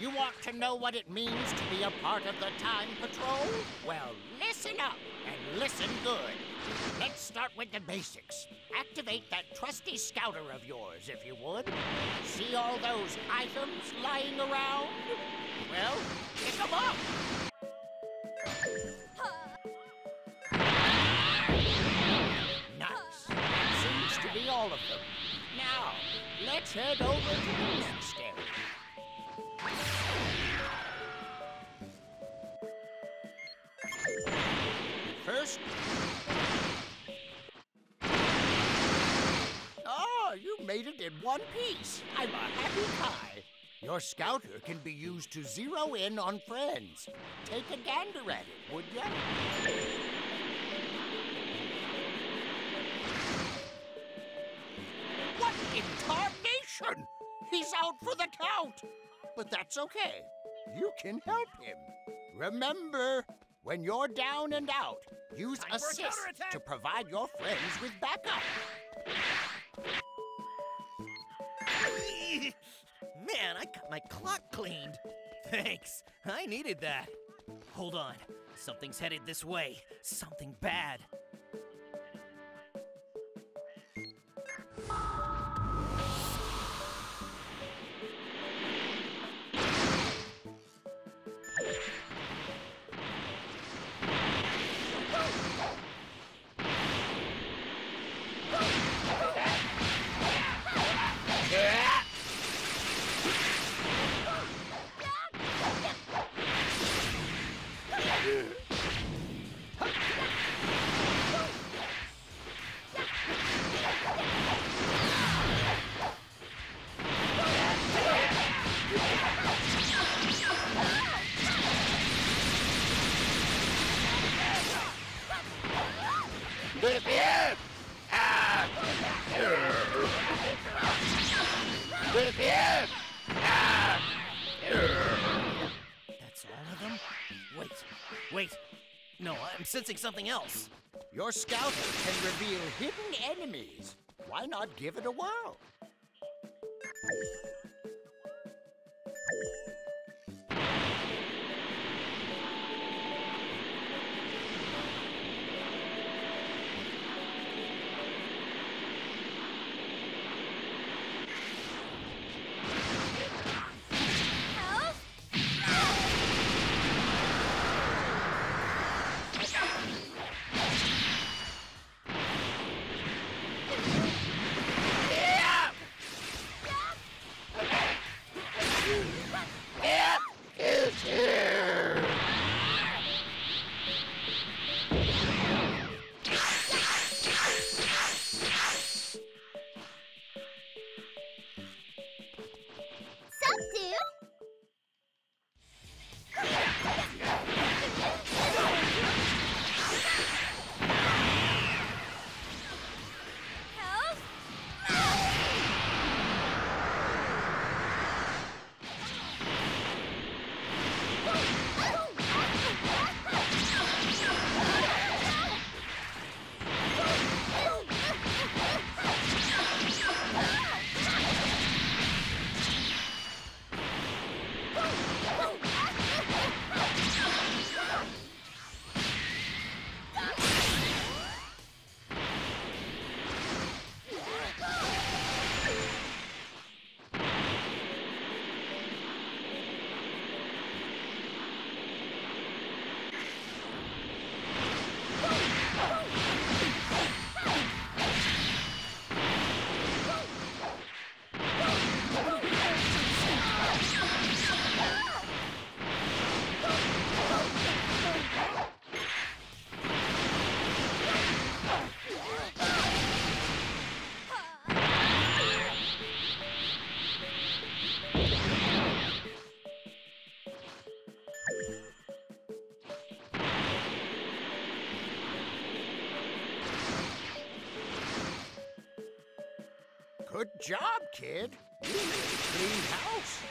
You want to know what it means to be a part of the Time Patrol? Well, listen up and listen good. Let's start with the basics. Activate that trusty scouter of yours, if you would. See all those items lying around? Well, pick them up. Nice. That seems to be all of them. Now, let's head over to the next area. Oh, you made it in one piece. I'm a happy guy. Your scouter can be used to zero in on friends. Take a gander at it, would ya? What in tarnation? He's out for the count. But that's okay. You can help him. Remember, when you're down and out, use Time assist to provide your friends with backup. Man, I got my clock cleaned. Thanks. I needed that. Hold on. Something's headed this way. Something bad. Wait. No, I'm sensing something else. Your scouter can reveal hidden enemies. Why not give it a whirl? Kid. You really cleaned house.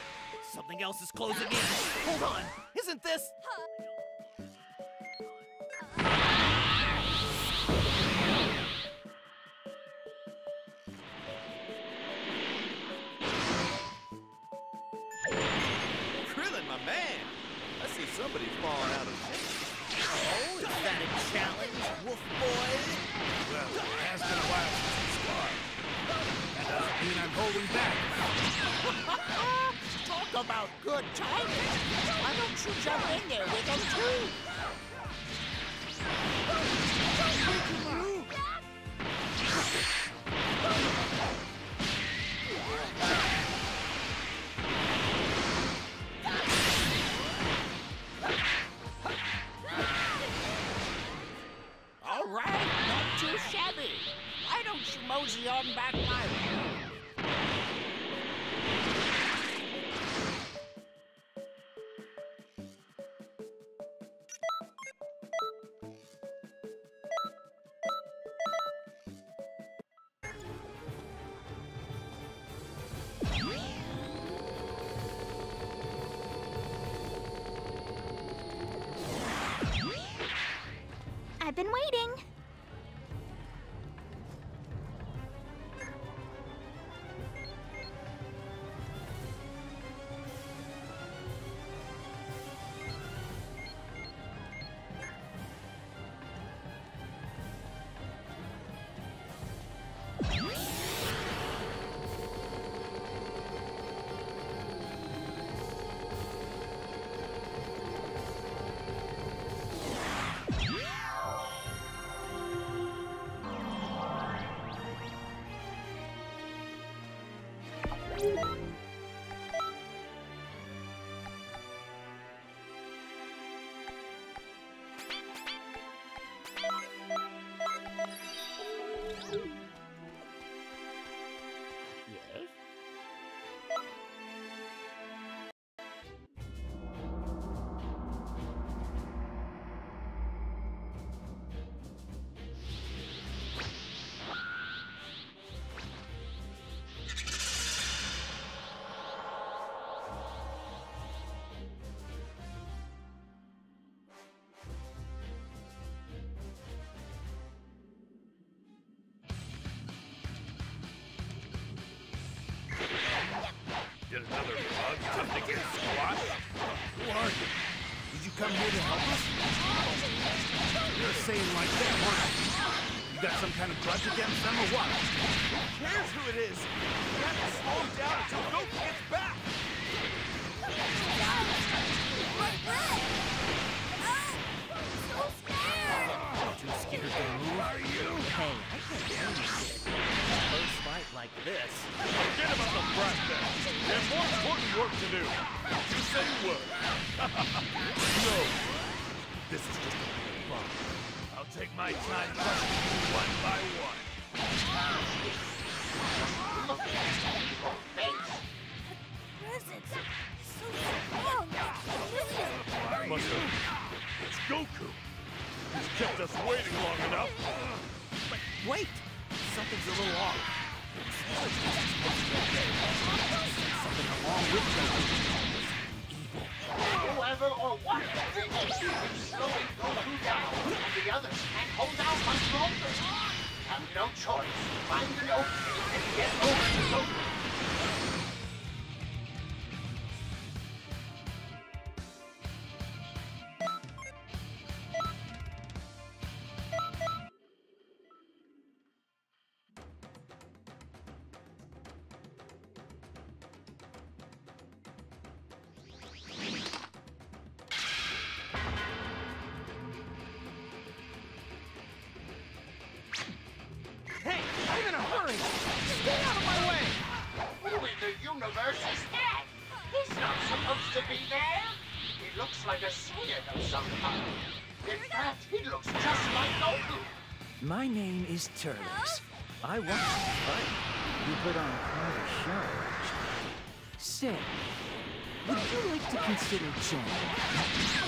Something else is closing in. Hold on. Isn't this? Holding back. Talk about good timing. Why don't you jump in there with them too? All right, not too shabby. Why don't you mosey on back my way? Yes? Did another bug just to get squashed? Who are you? Did you come here to help us? You're saying like that, weren't you? You got some kind of grudge against them or what? Who cares who it is? We have to slow down until Goku gets back! Too scared to move? Are you? Hey, I can't you, kid. First fight like this. Forget about the practice. There's more important work to do. You say what? no. This is just a of fun. I'll take my time one by one. The universe is that? He's not supposed to be there. He looks like a Saiyan of some kind. In fact, he looks just like Goku. My name is Turles. I watched you fight. You put on quite a show. Say, would you like to consider joining?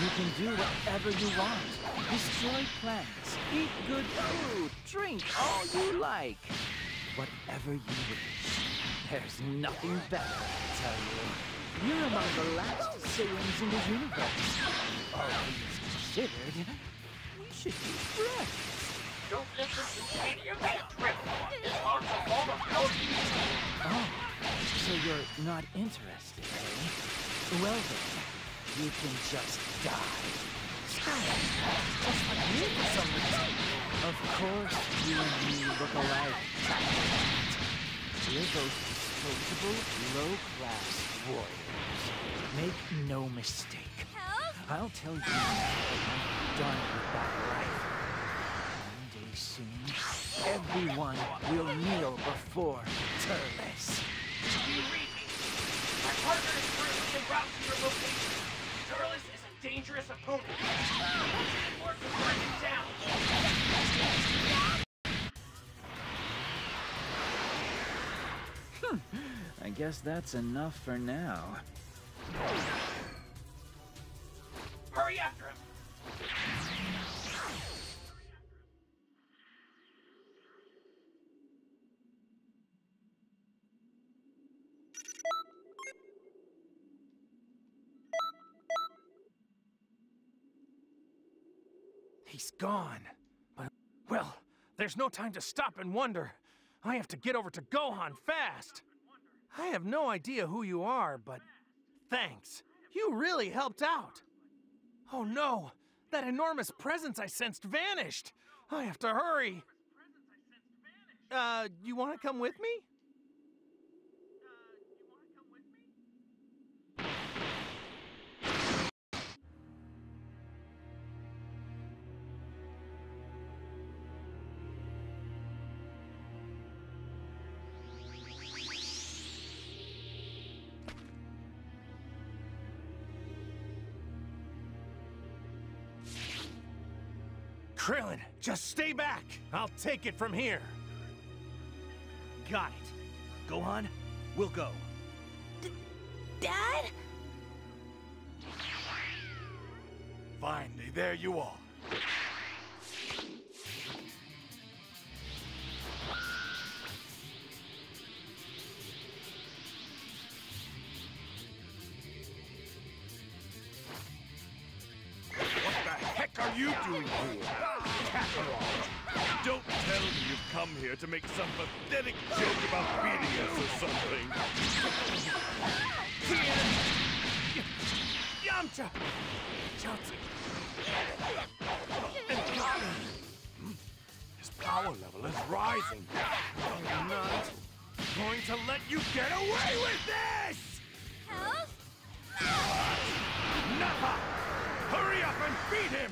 You can do whatever you want. Destroy planets, eat good food, drink all you like. Whatever you wish. There's nothing better, I tell you. You're among the last Saiyans in the universe. All things considered, we should be friends. Don't listen to any of that drivel. His heart's a ball of protein. Oh, so you're not interested, eh? Well then, you can just die. Just like me for some reason. Of course, you and me look alike. We're both disposable, low-class warriors. Make no mistake. Help! I'll tell you now that I'm done with that life. One day soon, everyone will kneel before Turles. You read me. My partner is currently en route to your location. Turles is a dangerous opponent. What's it worth to bring him down? Guess that's enough for now. Hurry after him. He's gone. But, well, there's no time to stop and wonder. I have to get over to Gohan fast. I have no idea who you are, but thanks. You really helped out. Oh no, that enormous presence I sensed vanished. I have to hurry. Uh, you want to come with me? Krillin, just stay back. I'll take it from here. Got it. Gohan, we'll go. Dad? Finally, there you are. Come here to make some pathetic joke about beating us or something. Yamcha! Chaozu! And Kami! His power level is rising. I'm not going to let you get away with this! Help? Nappa! Hurry up and beat him!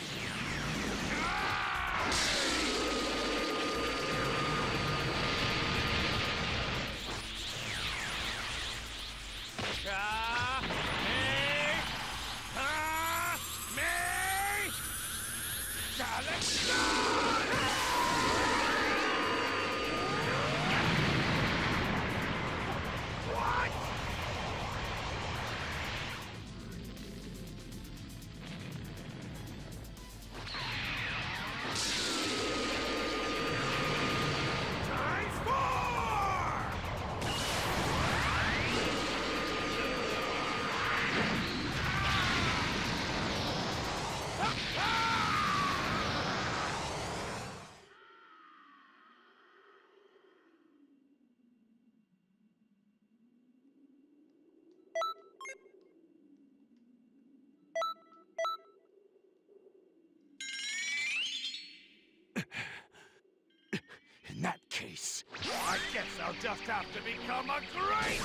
In that case, I guess I'll just have to become a crazy!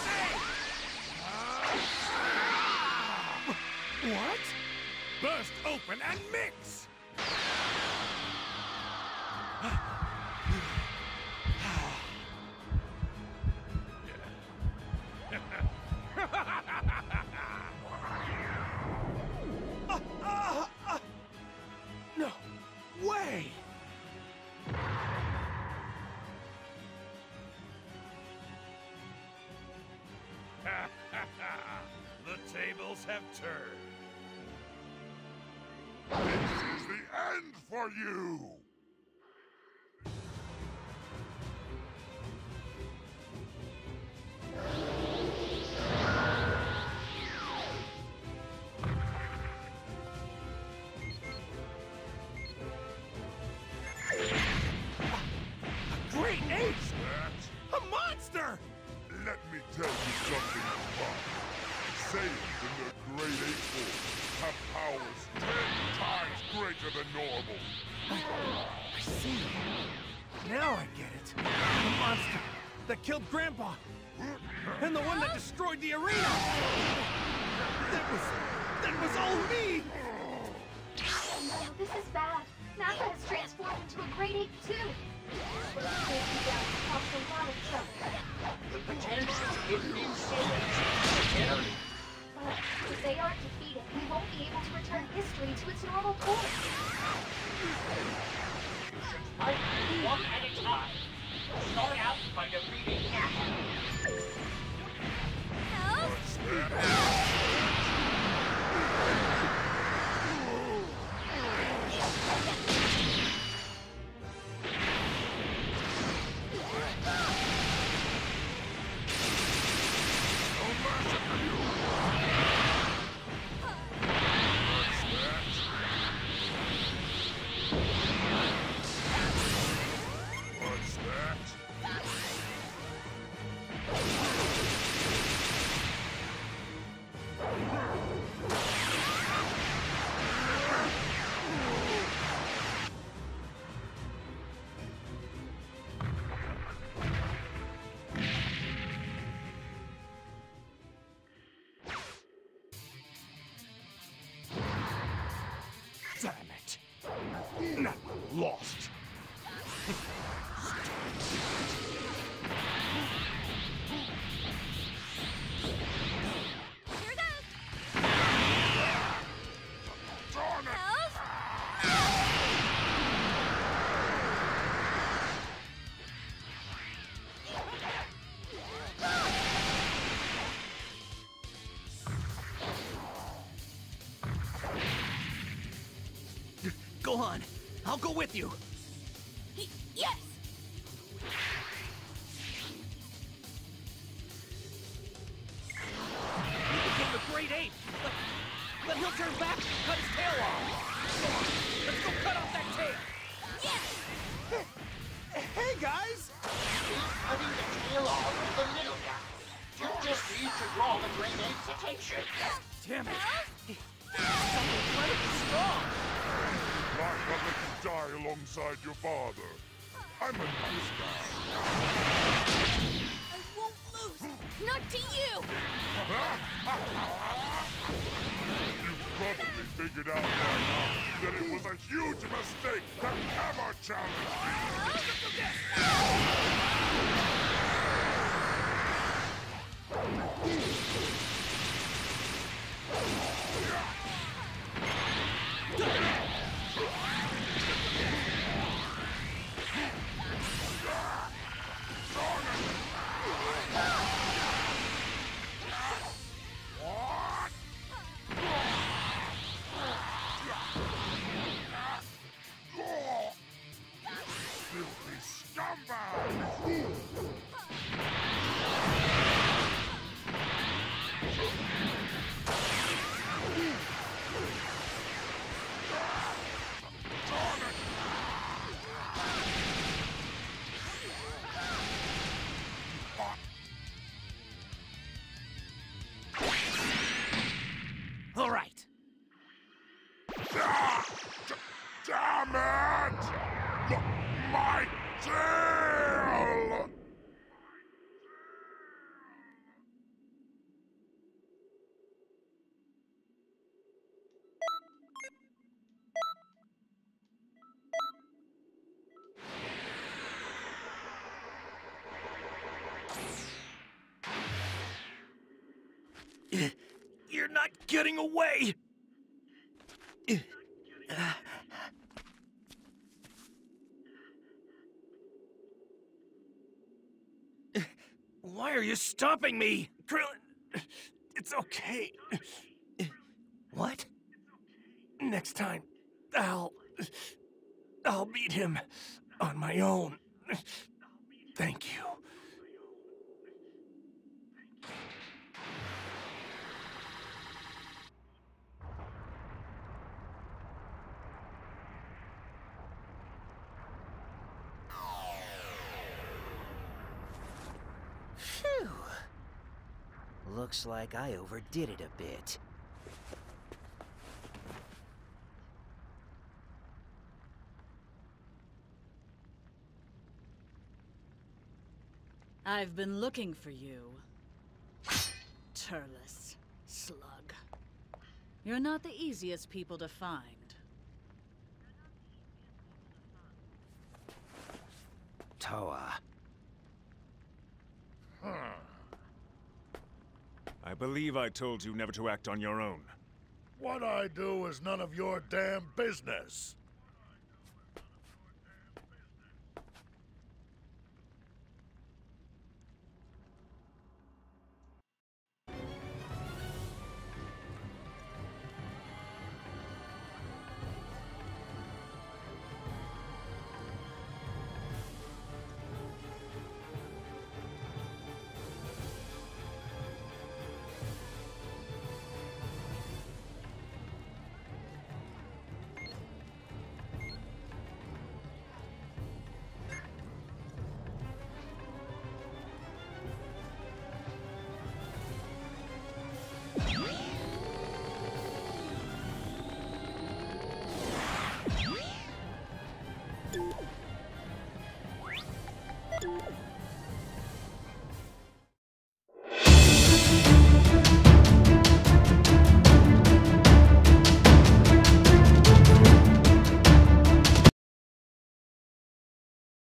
What? Burst open and mix! No way! the tables have turned. For you! Great! That, A monster! let me tell you something fun. Saiyans in the Great Ape times than normal. I see. Now I get it. The monster that killed Grandpa. And the one that destroyed the arena. That was... that was all me! No, this is bad. Nappa has transformed into a great ape too. But I'm taking caused a lot of trouble. The potential is insane. But they aren't defeated, we won't be able to history to its normal course. One at a time. Start out by defeating lost. I'll go with you. Y- yes! He became a great ape. But, but he'll turn back and cut his tail off. Come on, let's go cut off that tail. Yes! Hey, guys! Cutting the tail off of the middle guy. You just need to draw the great ape's attention. Damn it. Help! Something incredibly strong. Not let you die alongside your father. I'm a nice guy. I won't lose! Not to you! You've probably figured out by now that it was a huge mistake to ever challenge me. Getting away! Why are you stopping me? Krillin, it's okay. What? Next time, I'll. I'll beat him on my own. Thank you. Looks like I overdid it a bit. I've been looking for you. Turles, Slug. You're not the easiest people to find. Towa. I believe I told you never to act on your own. What I do is none of your damn business.